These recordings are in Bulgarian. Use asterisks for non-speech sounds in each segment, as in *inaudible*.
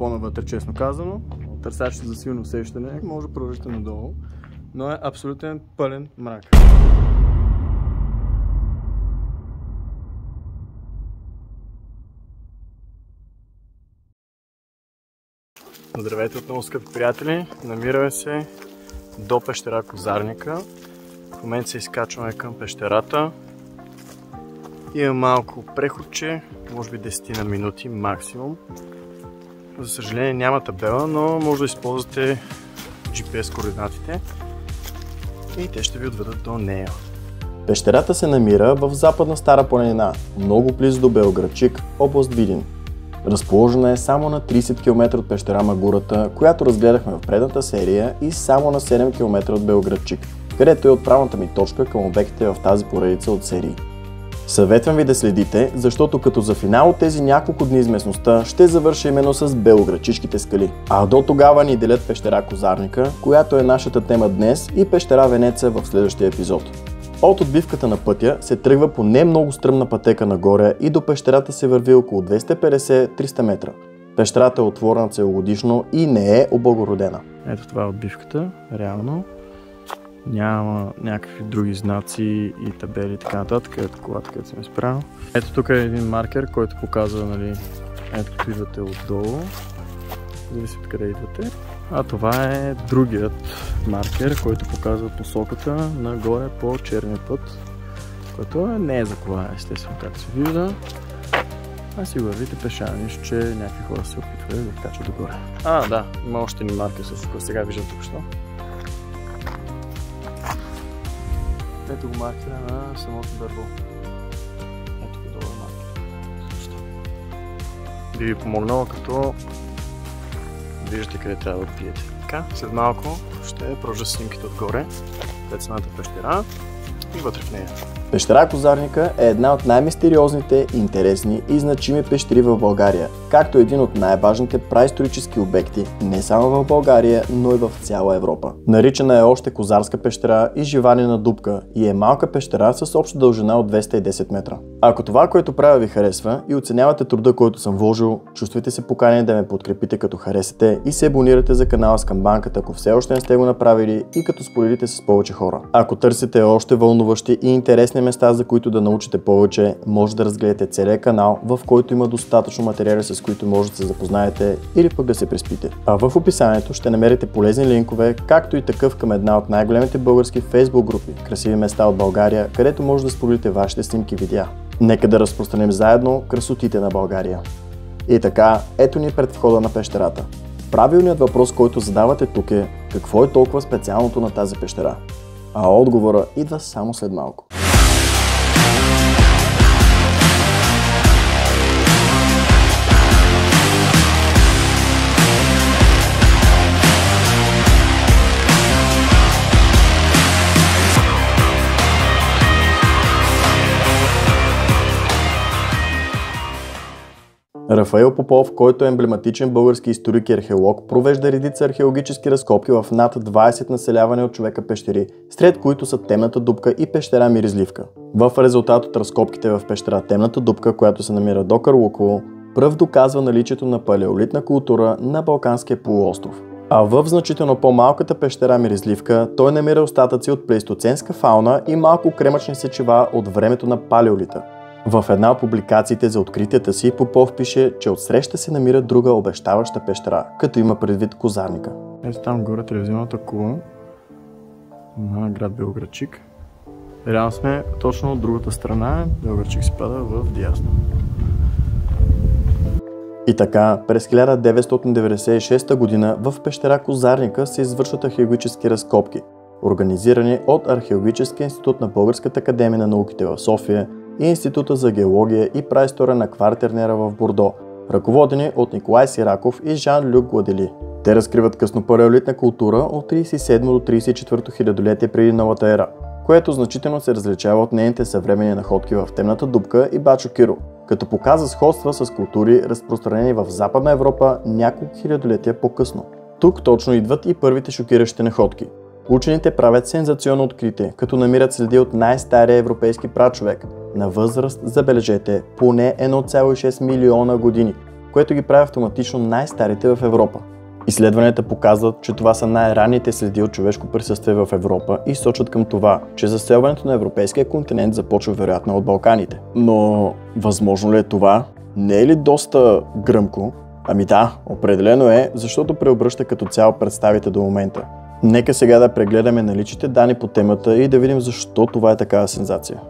по-навътре, честно казано. Търсачите за силно усещане може да продължите надолу, но е абсолютен пълен мрак. Здравейте отново, скъпи приятели! Намираме се до пещера Козарника. В момента се изкачваме към пещерата. Има малко преходче, може би 10 на минути максимум. За съжаление няма табела, но може да използвате GPS координатите и те ще ви отведат до нея. Пещерата се намира в западна Стара планина, много близо до Белградчик, област Видин. Разположена е само на 30 км от пещера Магурата, която разгледахме в предната серия и само на 7 км от Белградчик, където е отправната ми точка към обектите в тази поредица от серии. Съветвам ви да следите, защото като за финал от тези няколко дни из местността ще завърша именно с Белограчишките скали. А до тогава ни делят пещера Козарника, която е нашата тема днес и пещера Венеца в следващия епизод. От отбивката на пътя се тръгва по не много стръмна пътека нагоре и до пещерата се върви около 250-300 метра. Пещерата е отворена целогодишно и не е облагородена. Ето това е отбивката, реално. Няма някакви други знаци и табели и така нататък, ето колата, където съм изправил. Ето тук е един маркер, който показва, нали, ето като идвате отдолу, зависи от къде идвате. А това е другият маркер, който показва посоката нагоре по черния път, който не е за кола, естествено, както се вижда. А си вървите пеша, нищо, че някакви хора се опитват да качат догоре. А, да, има още един маркер също, сега виждам тук що. Ето го маркера на самото дърво. Ето е маркер. Би ви помогнала като виждате къде трябва да пиете. Така, след малко ще продължа снимките отгоре, пред самата пещера и вътре в нея. Пещера Козарника е една от най-мистериозните, интересни и значими пещери в България, както един от най-важните праисторически обекти не само в България, но и в цяла Европа. Наричана е още Козарска пещера и Живанина дупка и е малка пещера с обща дължина от 210 метра. Ако това, което правя ви харесва и оценявате труда, който съм вложил, чувствайте се поканени да ме подкрепите като харесате и се абонирате за канала с камбанката, ако все още не сте го направили и като споделите с повече хора. Ако търсите още вълнуващи и интересни места, за които да научите повече, може да разгледате целият канал, в който има достатъчно материали, с които може да се запознаете или пък да се преспите. А в описанието ще намерите полезни линкове, както и такъв към една от най-големите български фейсбук групи Красиви места от България, където може да споделите вашите снимки видеа. Нека да разпространим заедно красотите на България. И така, ето ни пред входа на пещерата. Правилният въпрос, който задавате тук е какво е толкова специалното на тази пещера? А отговора идва само след малко. Рафаил Попов, който е емблематичен български историк и археолог, провежда редица археологически разкопки в над 20 населяване от човека пещери, сред които са Темната дупка и пещера Миризливка. В резултат от разкопките в пещера Темната дупка, която се намира до Карлуково, пръв доказва наличието на палеолитна култура на Балканския полуостров. А в значително по-малката пещера Миризливка той намира остатъци от плейстоценска фауна и малко кремъчни сечива от времето на палеолита. В една от публикациите за откритията си Попов пише, че отсреща се намира друга обещаваща пещера, като има предвид Козарника. Ето там горе телевизионната кула. на град Белградчик. Реално сме точно от другата страна. Белградчик се пада в дясно. И така, през 1996 г. в пещера Козарника се извършват археологически разкопки, организирани от Археологическия институт на Българската академия на науките в София и Института за геология и праистория на Квартернера в Бордо, ръководени от Николай Сираков и Жан-Люк Гладели. Те разкриват къснопалеолитна култура от 37 до 34 хилядолетие преди новата ера, което значително се различава от нейните съвременни находки в Темната дупка и Бачо Киро, като показва сходства с култури, разпространени в Западна Европа няколко хилядолетия по-късно. Тук точно идват и първите шокиращи находки. Учените правят сензационно откритие, като намират следи от най-стария европейски прачовек, на възраст, забележете, поне 1,6 милиона години, което ги прави автоматично най-старите в Европа. Изследванията показват, че това са най-ранните следи от човешко присъствие в Европа и сочат към това, че заселването на европейския континент започва вероятно от Балканите. Но възможно ли е това? Не е ли доста гръмко? Ами да, определено е, защото преобръща като цяло представите до момента. Нека сега да прегледаме наличите данни по темата и да видим защо това е такава сензация.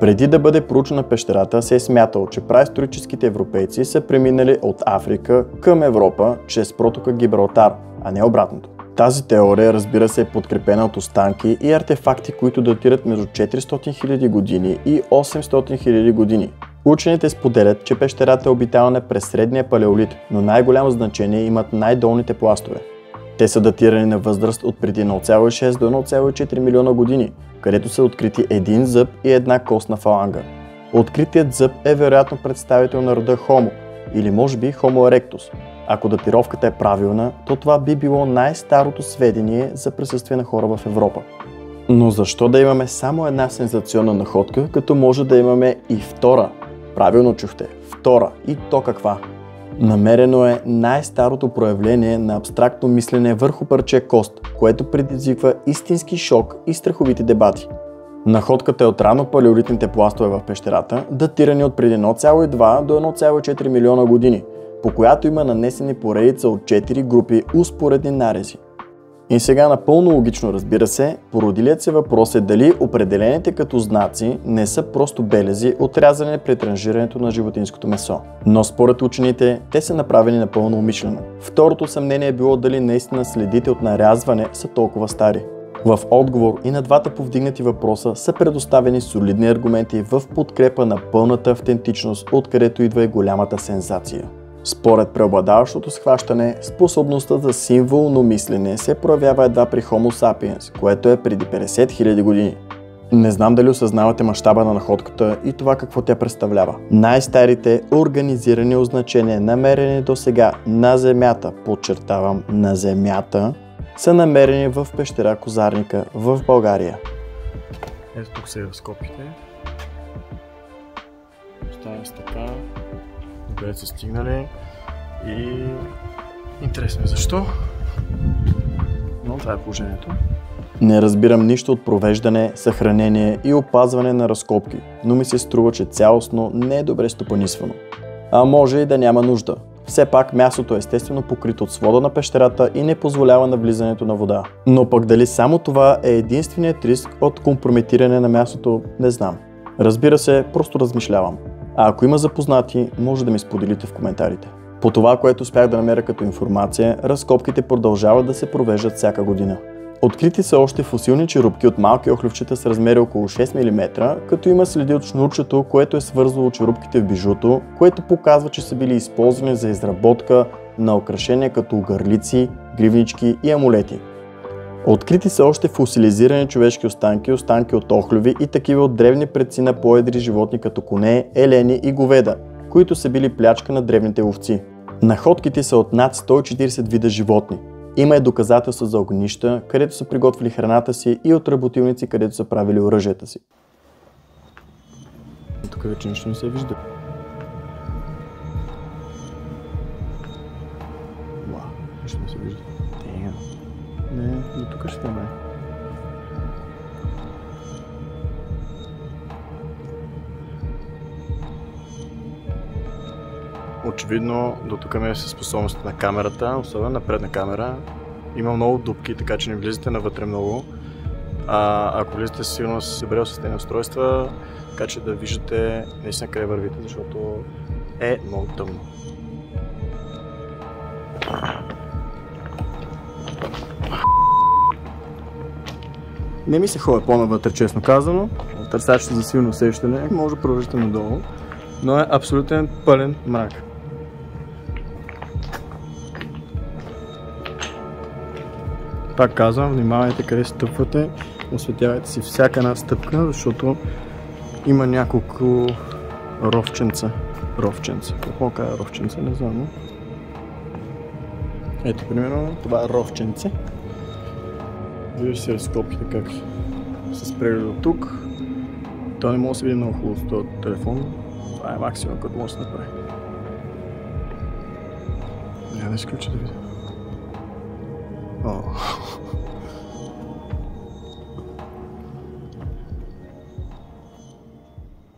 Преди да бъде проучена пещерата, се е смятало, че праисторическите европейци са преминали от Африка към Европа чрез протока Гибралтар, а не обратното. Тази теория, разбира се, е подкрепена от останки и артефакти, които датират между 400 000 години и 800 000 години. Учените споделят, че пещерата е обитавана през средния палеолит, но най-голямо значение имат най-долните пластове. Те са датирани на възраст от преди 0,6 до 1,4 милиона години, където са открити един зъб и една костна фаланга. Откритият зъб е вероятно представител на рода Homo, или може би Homo erectus. Ако датировката е правилна, то това би било най-старото сведение за присъствие на хора в Европа. Но защо да имаме само една сензационна находка, като може да имаме и втора? Правилно чухте, втора. И то каква? Намерено е най-старото проявление на абстрактно мислене върху парче кост, което предизвиква истински шок и страховити дебати. Находката е от рано палеолитните пластове в пещерата, датирани от преди 1,2 до 1,4 милиона години, по която има нанесени поредица от 4 групи успоредни нарези. И сега напълно логично разбира се, породилият се въпрос е дали определените като знаци не са просто белези, отрязани при транжирането на животинското месо. Но според учените, те са направени напълно умишлено. Второто съмнение е било дали наистина следите от нарязване са толкова стари. В отговор и на двата повдигнати въпроса са предоставени солидни аргументи в подкрепа на пълната автентичност, откъдето идва и голямата сензация. Според преобладаващото схващане, способността за символно мислене се проявява едва при Homo sapiens, което е преди 50 000 години. Не знам дали осъзнавате мащаба на находката и това какво тя представлява. Най-старите организирани означения, намерени до сега на Земята, подчертавам на Земята, са намерени в пещера Козарника в България. Ето тук са и разкопите. Оставям така където са стигнали и интересно е защо. Но това е положението. Не разбирам нищо от провеждане, съхранение и опазване на разкопки, но ми се струва, че цялостно не е добре стопанисвано. А може и да няма нужда. Все пак мястото е естествено покрито от свода на пещерата и не позволява навлизането на вода. Но пък дали само това е единственият риск от компрометиране на мястото, не знам. Разбира се, просто размишлявам. А ако има запознати, може да ми споделите в коментарите. По това, което успях да намеря като информация, разкопките продължават да се провеждат всяка година. Открити са още фосилни черупки от малки охлювчета с размери около 6 мм, като има следи от шнурчето, което е свързвало черупките в бижуто, което показва, че са били използвани за изработка на украшения като гърлици, гривнички и амулети. Открити са още фосилизирани човешки останки, останки от охлюви и такива от древни предци на поедри животни като коне, елени и говеда, които са били плячка на древните овци. Находките са от над 140 вида животни. Има и доказателства за огнища, където са приготвили храната си и от работилници, където са правили оръжията си. Тук вече нищо не се вижда. До тук ще ме. Очевидно, до тук ме е със способност на камерата, особено на предна камера. Има много дупки, така че не влизате навътре много. А, ако влизате сигурно с добре осветени устройства, така че да виждате наистина къде вървите, защото е много тъмно. Не ми се ходя по-навътре, честно казано. Търсачите за силно усещане, може да продължите надолу, но е абсолютен пълен мрак. Пак казвам, внимавайте къде стъпвате, осветявайте си всяка една стъпка, защото има няколко ровченца. Ровченца. Какво кажа ровченца, не знам. Ето, примерно, това е ровченце. Виждаш си разкопките как са спрели до тук. То не може да се види много хубаво с този телефон. Това е максимум, който може да се направи. Няма да изключа да видя. *laughs*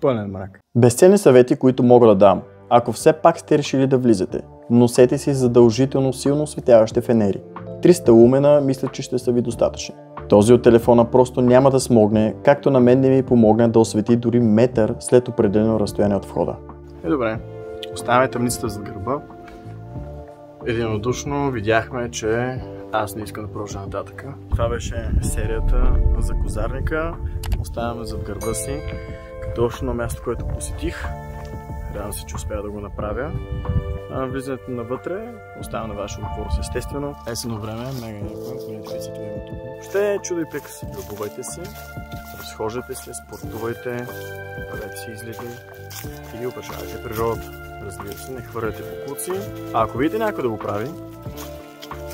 Пълен мрак. Безценни съвети, които мога да дам. Ако все пак сте решили да влизате, носете си задължително силно осветяващи фенери. 300 лумена мисля, че ще са ви достатъчни. Този от телефона просто няма да смогне, както на мен не ми помогне да освети дори метър след определено разстояние от входа. Е, добре. Оставяме тъмницата зад гърба. Единодушно видяхме, че аз не искам да продължа нататък. Това беше серията за козарника. Оставяме зад гърба си. Точно на място, което посетих. Радвам се, че успях да го направя. А, влизането навътре оставя на ваш отбор, естествено. Есено време, мега някакво, понеже ви се това има тук. Ще е чудо и приказ. Любовайте се, разхождайте се, спортувайте, правете си излети и обожавайте природата. Разбира се, не хвърляте покуци. А ако видите някой да го прави,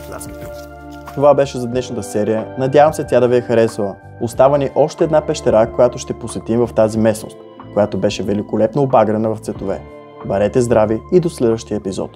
пляскайте. Това беше за днешната серия. Надявам се тя да ви е харесала. Остава ни още една пещера, която ще посетим в тази местност, която беше великолепно обаграна в цветове. Барете здрави и до следващия епизод.